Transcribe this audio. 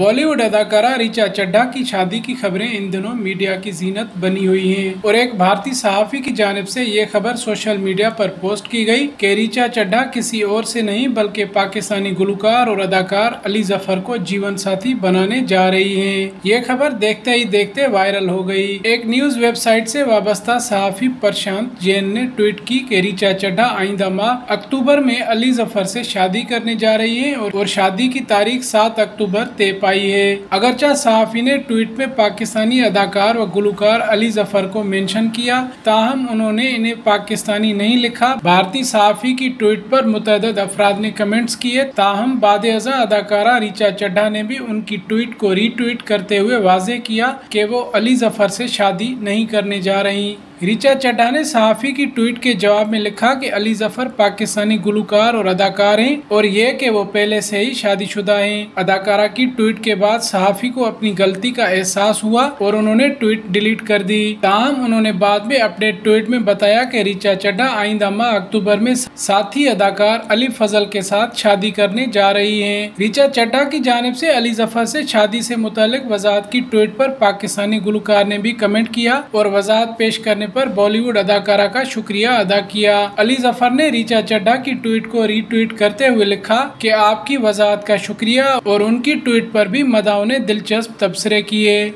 बॉलीवुड अदाकारा रिचा चड्ढा की शादी की खबरें इन दिनों मीडिया की जीनत बनी हुई हैं। और एक भारतीय सहाफी की जानब से ये खबर सोशल मीडिया पर पोस्ट की गई कि रिचा चड्ढा किसी और से नहीं, बल्कि पाकिस्तानी गुलकार और अदाकार अली ज़फ़र को जीवन साथी बनाने जा रही है। ये खबर देखते ही देखते वायरल हो गई एक न्यूज़ वेबसाइट ऐसी वाबस्ता सहाफी प्रशांत जैन ने ट्वीट की कि रिचा चड्ढा आइंदा माह अक्टूबर में अली ज़फ़र ऐसी शादी करने जा रही है और शादी की तारीख सात अक्टूबर तय पाई है। अगरचा सहाफी ने ट्वीट में पाकिस्तानी अदाकार व गुलकार अली ज़फ़र को मेंशन किया। ताहम उन्होंने इन्हें पाकिस्तानी नहीं लिखा। भारतीय सहाफी की ट्वीट पर मुतद अफराद ने कमेंट्स किए। ताहम बाद अदाकारा रिचा चड्ढा ने भी उनकी ट्वीट को रीट्वीट करते हुए वाजे किया कि वो अली ज़फ़र से शादी नहीं करने जा रही। रिचा चड्ढा ने सहाफ़ी की ट्वीट के जवाब में लिखा कि अली ज़फ़र पाकिस्तानी गुलकार और अदाकार हैं और ये कि वो पहले से ही शादीशुदा हैं। अदाकारा की ट्वीट के बाद सहाफ़ी को अपनी गलती का एहसास हुआ और उन्होंने ट्वीट डिलीट कर दी। ताहम उन्होंने बाद में अपने ट्वीट में बताया कि रिचा चड्ढा आइंदा माह अक्टूबर में साथी अदाकार अली फजल के साथ शादी करने जा रही है। रिचा चड्ढा की जानब से अली ज़फ़र से शादी से मुतल वजाहत की ट्वीट पर पाकिस्तानी गुलकार ने भी कमेंट किया और वजाहत पेश करने पर बॉलीवुड अदाकारा का शुक्रिया अदा किया। अली ज़फ़र ने रिचा चड्डा की ट्वीट को रीट्वीट करते हुए लिखा कि आपकी वजाहत का शुक्रिया और उनकी ट्वीट पर भी मदाओं ने दिलचस्प तबसरे किए।